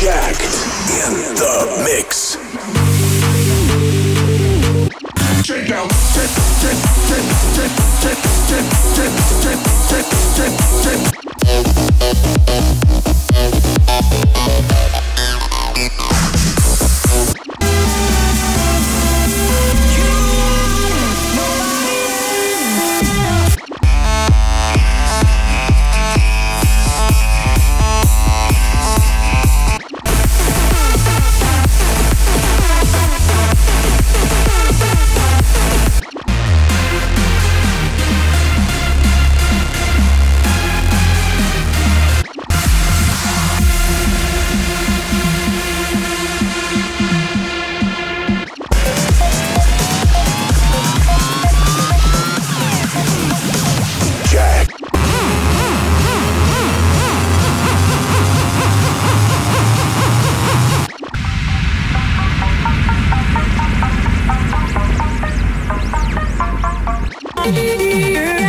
Jacked in the mix. Shakedown. Yeah.